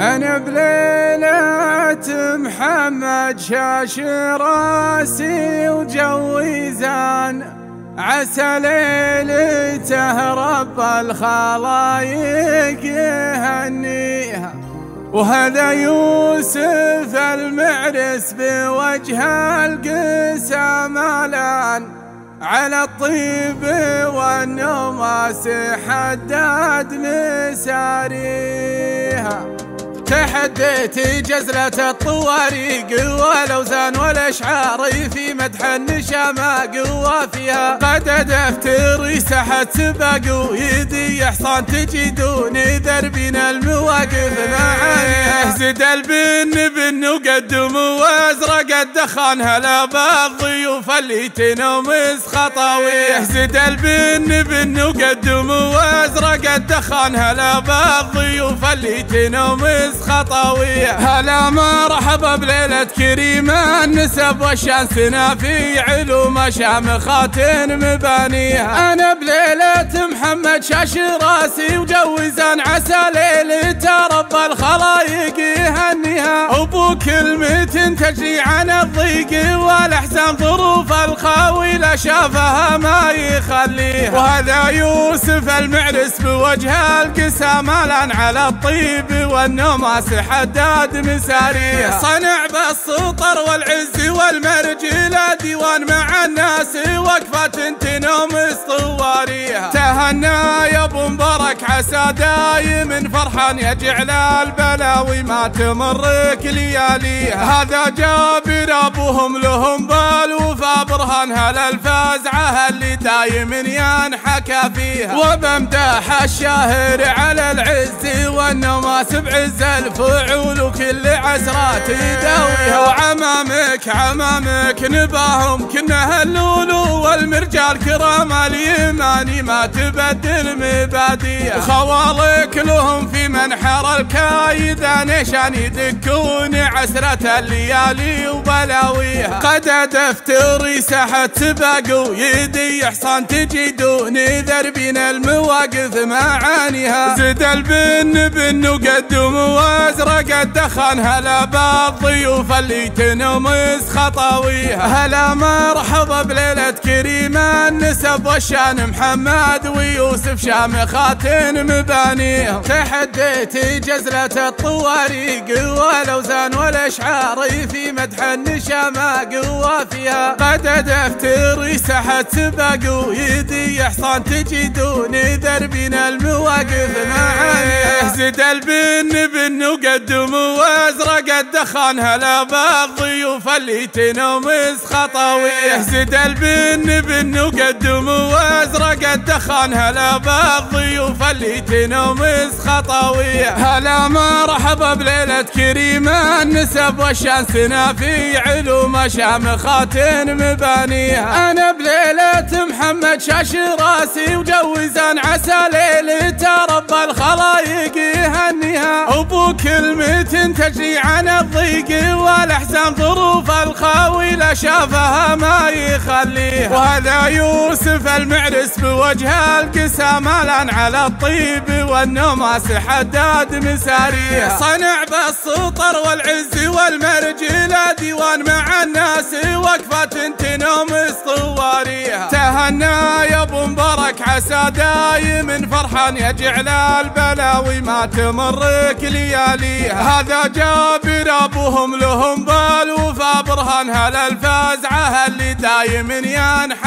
أنا بليلة محمد شاش راسي وجوي زان. عسى ليلته رب الخلايق يهنيها وهذا يوسف المعرس بوجه القسام الآن. على الطيب والنماس حداد مساريها. تحديت جزلة الطواريق والأوزان والأشعار في مدح النشامة قوة فيها. قد دفتري سحت سباق ويدي حصان تجدوني دربين المواقف معانيه زد البن بن وقدم وازرق الدخان هلا بالضيوف اللي تنومس خطاويه زد البن. بن وقدم وازرق الدخان هلا بالضيوف اللي تنومس خطاوية هلا مرحبا بليلة كريمة النسب والشمسنا في علوم شامخات مبانيها أنا بليلة محمد شاش راسي وجوزان عسى ليلة رب الخلايق أبو كلمة تجري عن الضيق والأحزان ظروف الخاوي لا شافها ما يخليها. وهذا يوسف المعرس بوجه القسام الان على الطيب والنمى راس حداد مساريه صنع بالسطر والعز والمرج لا ديوان مع الناس وقفة تنوم اسطواريه تهنى يا أبو مبارك عسى دايم فرحان يجعل البلاوي ما تمرك لياليه هذا جابر أبوهم لهم بالوفا برهان هل الفزعه اللي دايم ينحكى فيها وبمدح الشاهر على العز والنماس بعز الفعول وكل عسرات. يداويها وعمامك عمامك نباهم. كنا هلولو والمرجال كرام اليماني ما تبدل مباديه خوالك لهم في منحر الكايد نشان يدكون عسرة الليالي وبلاويها قد دفتري ساحة سباق ويدي حصان تجدوني ذربين المواقف معانيها. زد البن بن وقدم وازرق الدخان هلا بالضيوف اللي تنمس خطاويها. هلا مرحبا بليلة كريمة النسب والشان محمد ويوسف شامخات مبانيها تحديت جزلة الطواريق والاوزان والأشعار في مدح النشامة قوة فيها قد دفتري سحت سباق ويدي حصان تجدوني دربين المواقف معانيه زد البن بن وقدم وازرق الدخان هلا بالضيوف اللي تنومس خطاويه زد البن. بن وقدم وازرق الدخان هلا بالضيوف اللي تنومس خطاويه هلا مرحبا بليلة كريمة النسب والشمسنا في علوم شامخات مبانيها أنا بليلة محمد شاش راسي وجوزان عسى ليلة رب الخلايق يهنيها ابو كلمة تجري عن الضيق والأحزان ظروف الخاوي لا شافها ما يخليها. وهذا يوسف المعرس بوجه القسام الآن على الطيب والنماس حداد مساريها مبارك عسى دايم فرحان يجعل البلاوي ما تمرك لياليها هذا جابر أبوهم لهم بالوفا برهان هل الفزعه اللي دايم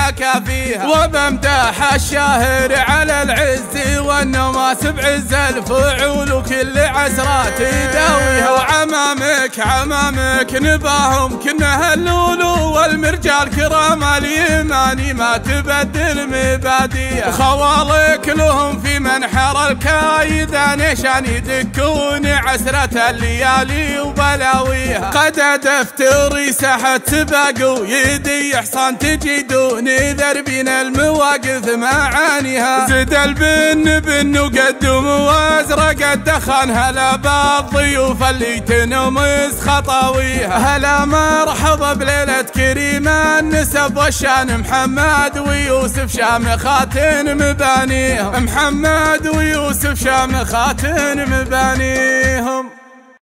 ينحكى فيها. وبمدح الشاهر على العز والنماس بعز الفعول وكل عسرات يداويها. وعمامك عمامك نباهم كنا هلولو والمرجال كرام اليماني ما تبدل مبادية. خوالك لهم في منحر الكايد نشان يدكون عسرة الليالي وبلاويها. قد دفتري سحت سباق ويدي حصان تجدوني ذربين المواقف معانيها زد البن بن وقدم وأزرق الدخان هلا بالضيوف اللي تنمس خطاويها. هلا مرحبا بليلة كريمة النسب والشان محمد ويوسف شامخات مبانيها محمد ويوسف شامخات مبانيها